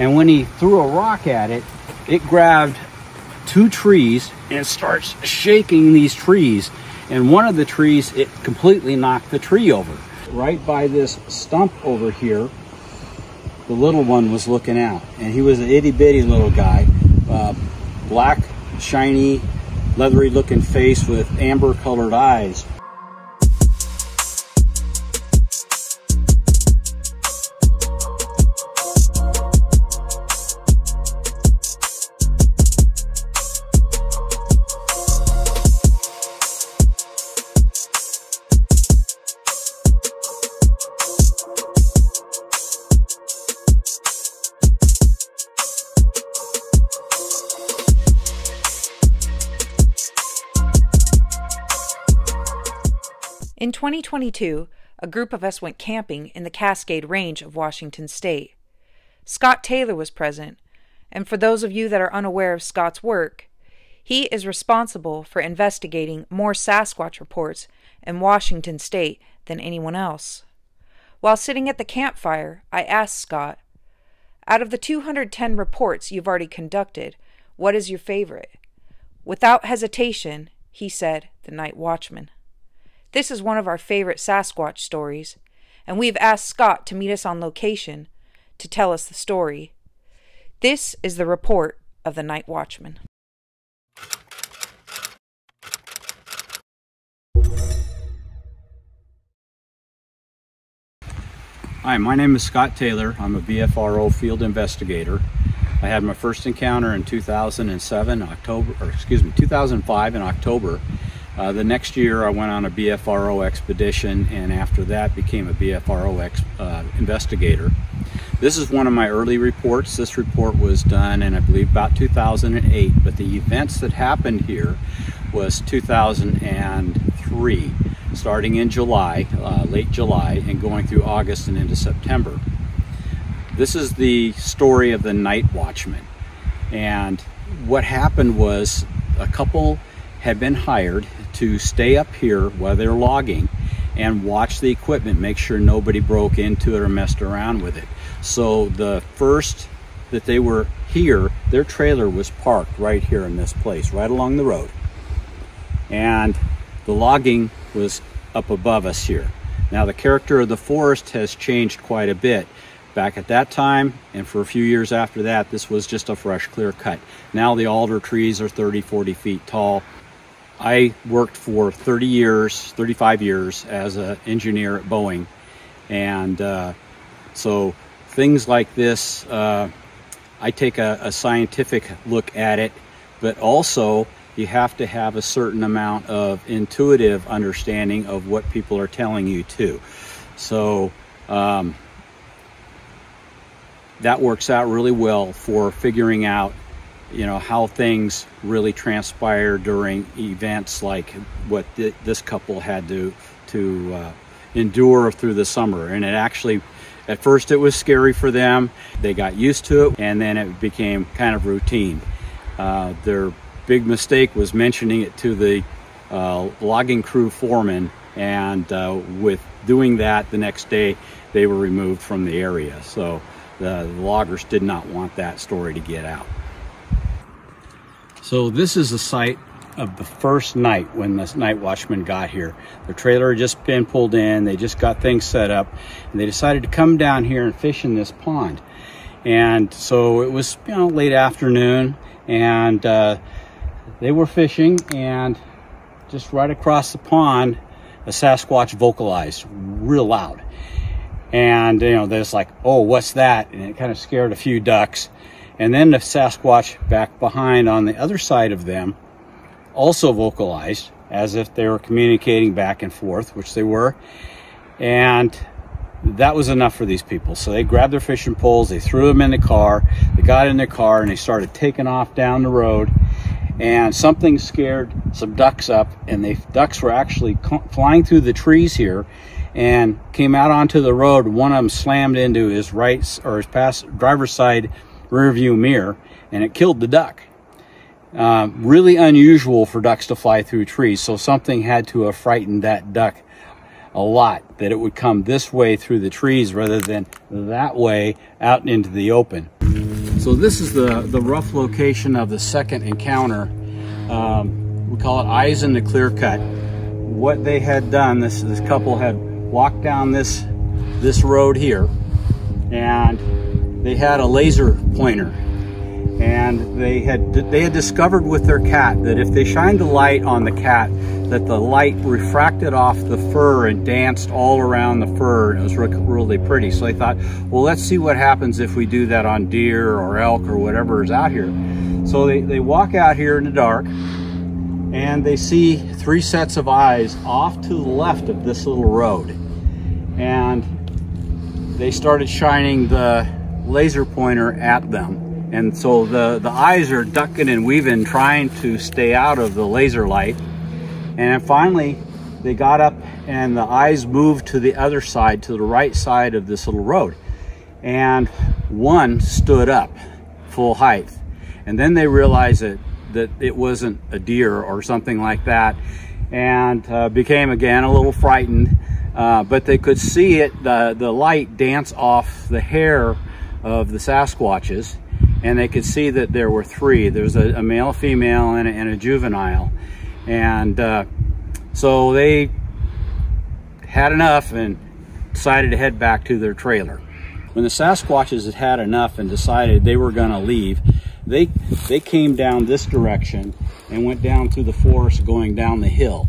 And when he threw a rock at it, it grabbed two trees and starts shaking these trees. And one of the trees, it completely knocked the tree over. Right by this stump over here, the little one was looking out. And he was an itty bitty little guy, uh, black, shiny, leathery looking face with amber colored eyes. In 2022, a group of us went camping in the Cascade Range of Washington State. Scott Taylor was present, and for those of you that are unaware of Scott's work, he is responsible for investigating more Sasquatch reports in Washington State than anyone else. While sitting at the campfire, I asked Scott, Out of the 210 reports you've already conducted, what is your favorite? Without hesitation, he said, The Night Watchman. This is one of our favorite Sasquatch stories, and we've asked Scott to meet us on location to tell us the story. This is the report of the Night Watchman. Hi, my name is Scott Taylor. I'm a BFRO field investigator. I had my first encounter in 2007, October, or excuse me, 2005 in October uh, the next year I went on a BFRO expedition and after that became a BFRO ex, uh, investigator. This is one of my early reports. This report was done in I believe about 2008 but the events that happened here was 2003 starting in July, uh, late July and going through August and into September. This is the story of the night watchman and what happened was a couple had been hired to stay up here while they're logging and watch the equipment, make sure nobody broke into it or messed around with it. So the first that they were here, their trailer was parked right here in this place, right along the road. And the logging was up above us here. Now the character of the forest has changed quite a bit. Back at that time, and for a few years after that, this was just a fresh, clear cut. Now the alder trees are 30, 40 feet tall. I worked for 30 years, 35 years as an engineer at Boeing. And uh, so things like this, uh, I take a, a, scientific look at it, but also you have to have a certain amount of intuitive understanding of what people are telling you too. So um, that works out really well for figuring out you know how things really transpire during events like what th this couple had to to uh, endure through the summer. And it actually at first it was scary for them. They got used to it and then it became kind of routine. Uh, their big mistake was mentioning it to the uh, logging crew foreman and uh, with doing that the next day they were removed from the area. So the loggers did not want that story to get out so this is the site of the first night when the night watchman got here. The trailer had just been pulled in, they just got things set up, and they decided to come down here and fish in this pond. And so it was, you know, late afternoon, and uh, they were fishing, and just right across the pond, a Sasquatch vocalized real loud. And, you know, there's like, oh, what's that? And it kind of scared a few ducks. And then the Sasquatch back behind on the other side of them also vocalized as if they were communicating back and forth, which they were. And that was enough for these people. So they grabbed their fishing poles, they threw them in the car, they got in their car and they started taking off down the road. And something scared some ducks up, and the ducks were actually flying through the trees here and came out onto the road. One of them slammed into his right or his pass driver's side rear view mirror and it killed the duck. Uh, really unusual for ducks to fly through trees, so something had to have frightened that duck a lot that it would come this way through the trees rather than that way out into the open. So this is the, the rough location of the second encounter. Um, we call it eyes in the clear cut. What they had done, this, this couple had walked down this, this road here and they had a laser pointer and they had they had discovered with their cat that if they shined a light on the cat that the light refracted off the fur and danced all around the fur and it was really pretty. So they thought well let's see what happens if we do that on deer or elk or whatever is out here. So they, they walk out here in the dark and they see three sets of eyes off to the left of this little road. And they started shining the laser pointer at them and so the, the eyes are ducking and weaving, trying to stay out of the laser light. And finally, they got up and the eyes moved to the other side, to the right side of this little road. And one stood up full height. And then they realized that, that it wasn't a deer or something like that and uh, became again a little frightened. Uh, but they could see it, the, the light dance off the hair of the Sasquatches and they could see that there were three. There was a, a male, female, and a, and a juvenile. And uh, so they had enough and decided to head back to their trailer. When the Sasquatches had had enough and decided they were going to leave, they, they came down this direction and went down through the forest going down the hill.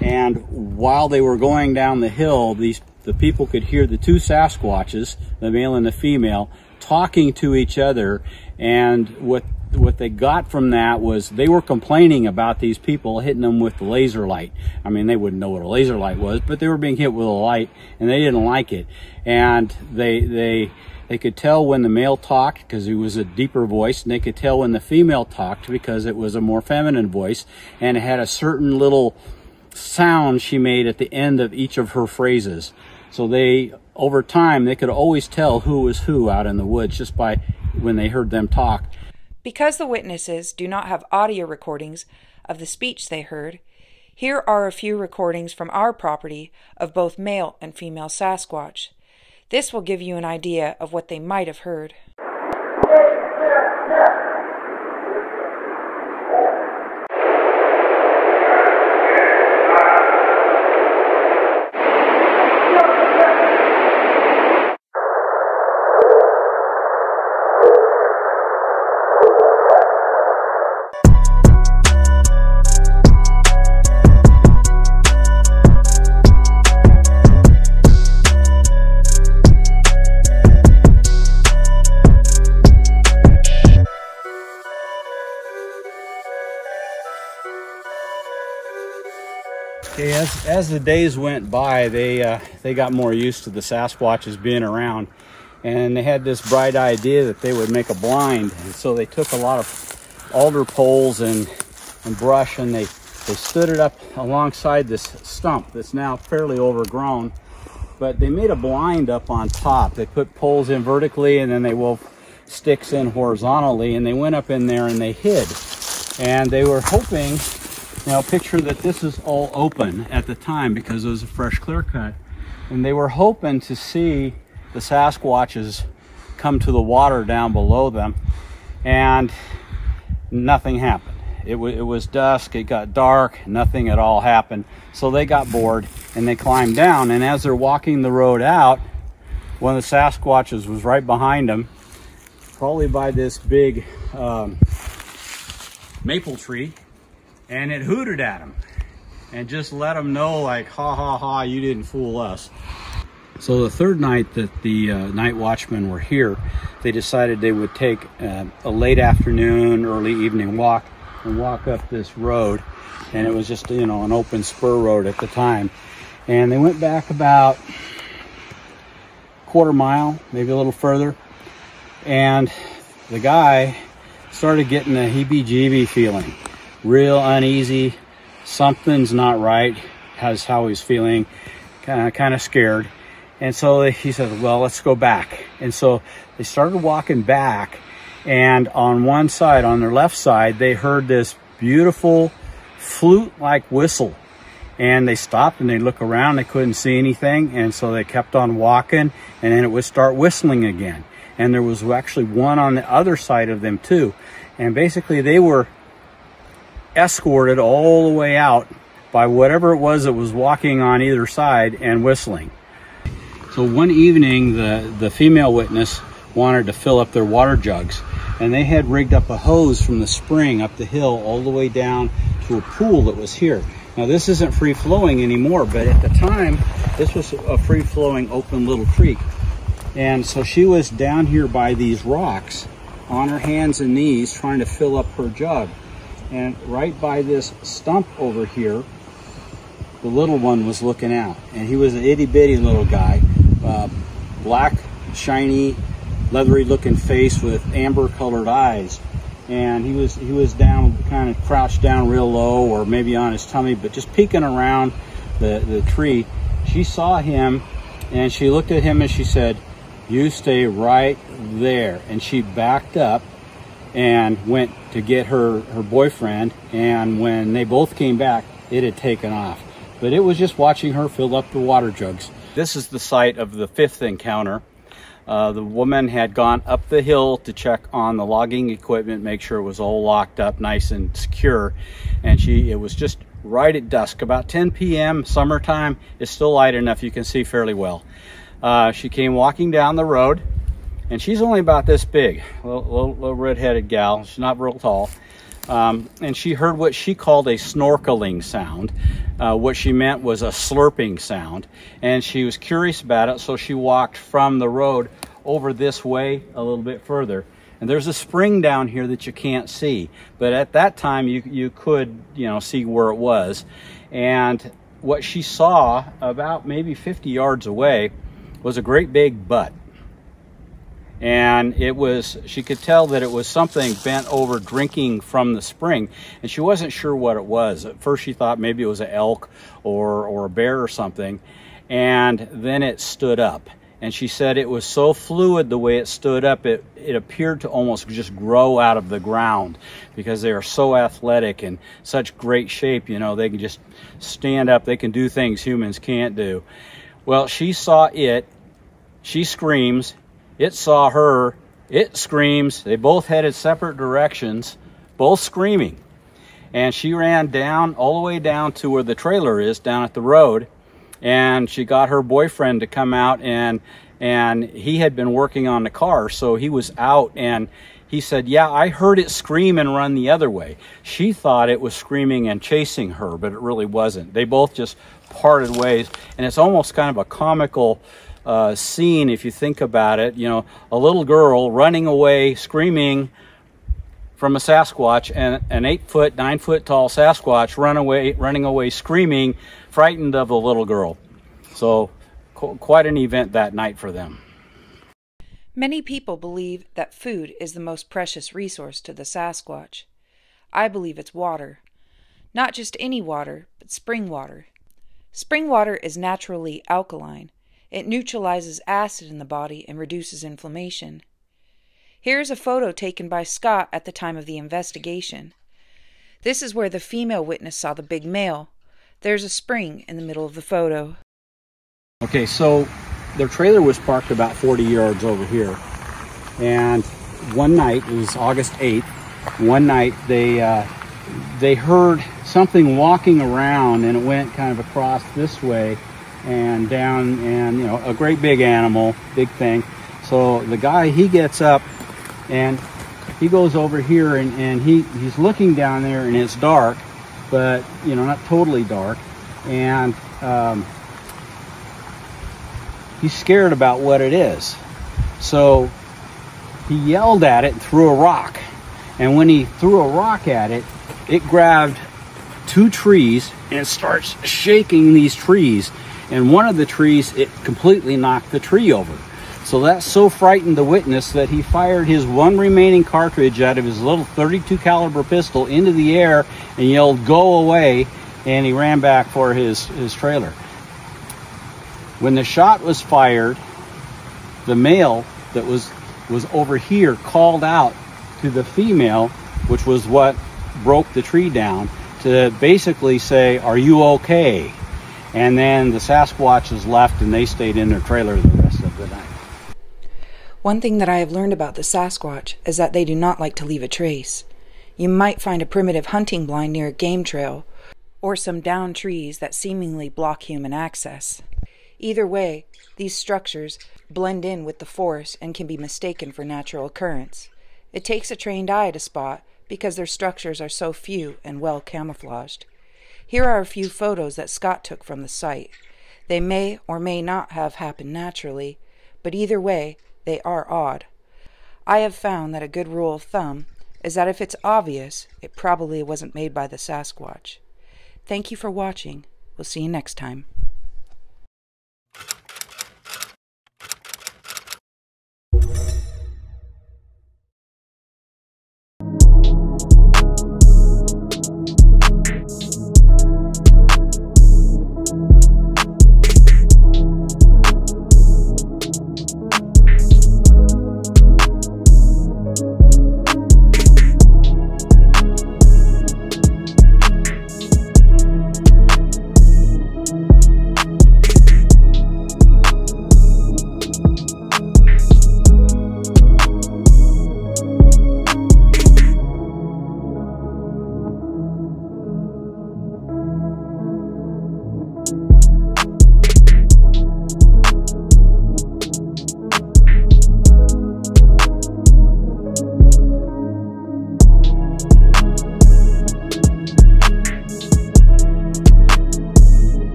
And while they were going down the hill, these the people could hear the two Sasquatches, the male and the female, talking to each other and what what they got from that was they were complaining about these people hitting them with the laser light. I mean, they wouldn't know what a laser light was, but they were being hit with a light and they didn't like it. And they, they, they could tell when the male talked because he was a deeper voice and they could tell when the female talked because it was a more feminine voice and it had a certain little sound she made at the end of each of her phrases. So they, over time, they could always tell who was who out in the woods just by when they heard them talk. Because the witnesses do not have audio recordings of the speech they heard, here are a few recordings from our property of both male and female Sasquatch. This will give you an idea of what they might have heard. As the days went by, they uh, they got more used to the Sasquatches being around, and they had this bright idea that they would make a blind. And so they took a lot of alder poles and and brush, and they they stood it up alongside this stump that's now fairly overgrown. But they made a blind up on top. They put poles in vertically, and then they wove sticks in horizontally, and they went up in there and they hid. And they were hoping now picture that this is all open at the time because it was a fresh clear cut. And they were hoping to see the Sasquatches come to the water down below them and nothing happened. It, it was dusk, it got dark, nothing at all happened. So they got bored and they climbed down. And as they're walking the road out, one of the Sasquatches was right behind them, probably by this big um, maple tree and it hooted at him. And just let him know like ha ha ha you didn't fool us. So the third night that the uh, night watchmen were here they decided they would take uh, a late afternoon early evening walk and walk up this road. And it was just you know an open spur road at the time. And they went back about quarter mile maybe a little further. And the guy started getting a heebie-jeebie feeling real uneasy. Something's not right. Has how he's feeling, kind of kind of scared. And so he said, well, let's go back. And so they started walking back. And on one side, on their left side, they heard this beautiful flute-like whistle. And they stopped and they look around. They couldn't see anything. And so they kept on walking. And then it would start whistling again. and there was actually one on the other side of them too. And basically, they were escorted all the way out by whatever it was that was walking on either side and whistling. So one evening, the, the female witness wanted to fill up their water jugs, and they had rigged up a hose from the spring up the hill all the way down to a pool that was here. Now this isn't free flowing anymore, but at the time, this was a free flowing open little creek. And so she was down here by these rocks on her hands and knees trying to fill up her jug. And right by this stump over here, the little one was looking out. And he was an itty bitty little guy, uh, black, shiny, leathery looking face with amber colored eyes. And he was he was down kind of crouched down real low or maybe on his tummy but just peeking around the the tree. She saw him and she looked at him and she said you stay right there. And she backed up and went to get her her boyfriend and when they both came back it had taken off but it was just watching her fill up the water jugs this is the site of the fifth encounter uh, the woman had gone up the hill to check on the logging equipment, make sure it was all locked up nice and secure. And she, it was just right at dusk, about 10 p.m. summertime. It's still light enough you can see fairly well. Uh, she came walking down the road and she's only about this big, little, little, little red-headed gal. She's not real tall. Um, and she heard what she called a snorkeling sound. Uh, what she meant was a slurping sound. And she was curious about it, so she walked from the road over this way a little bit further. And there's a spring down here that you can't see. But at that time, you, you could, you know, see where it was. And what she saw about maybe 50 yards away was a great big butt and it was she could tell that it was something bent over drinking from the spring. And she wasn't sure what it was. At first she thought maybe it was an elk or or a bear or something. And then it stood up. And she said it was so fluid the way it stood up it it appeared to almost just grow out of the ground because they are so athletic and such great shape you know they can just stand up they can do things humans can't do. Well she saw it. She screams it saw her, it screams. They both headed separate directions, both screaming. And she ran down, all the way down to where the trailer is, down at the road. And she got her boyfriend to come out and and he had been working on the car, so he was out and he said, Yeah, I heard it scream and run the other way. She thought it was screaming and chasing her, but it really wasn't. They both just parted ways, and it's almost kind of a comical uh, scene if you think about it. You know, a little girl running away, screaming from a Sasquatch, and an eight foot, nine foot tall Sasquatch run away, running away, screaming, frightened of the little girl. So, qu quite an event that night for them. Many people believe that food is the most precious resource to the Sasquatch. I believe it's water. Not just any water, but spring water. Spring water is naturally alkaline, it neutralizes acid in the body and reduces inflammation. Here is a photo taken by Scott at the time of the investigation. This is where the female witness saw the big male. There's a spring in the middle of the photo. Okay, so their trailer was parked about 40 yards over here. And one night, it was August 8th, one night they uh, they heard something walking around and it went kind of across this way and down and you know a great big animal big thing. So the guy he gets up and he goes over here and, and he he's looking down there and it's dark but you know not totally dark. And um, he's scared about what it is. So he yelled at it and threw a rock. And when he threw a rock at it it grabbed two trees and starts shaking these trees and one of the trees, it completely knocked the tree over. So that so frightened the witness that he fired his one remaining cartridge out of his little 32 caliber pistol into the air and yelled, go away, and he ran back for his, his trailer. When the shot was fired, the male that was, was over here called out to the female, which was what broke the tree down, to basically say, are you okay? And then the Sasquatches left and they stayed in their trailer the rest of the night. One thing that I have learned about the Sasquatch is that they do not like to leave a trace. You might find a primitive hunting blind near a game trail, or some downed trees that seemingly block human access. Either way, these structures blend in with the forest and can be mistaken for natural occurrence. It takes a trained eye to spot because their structures are so few and well camouflaged. Here are a few photos that Scott took from the site. They may or may not have happened naturally, but either way, they are odd. I have found that a good rule of thumb is that if it's obvious, it probably wasn't made by the Sasquatch. Thank you for watching. We'll see you next time.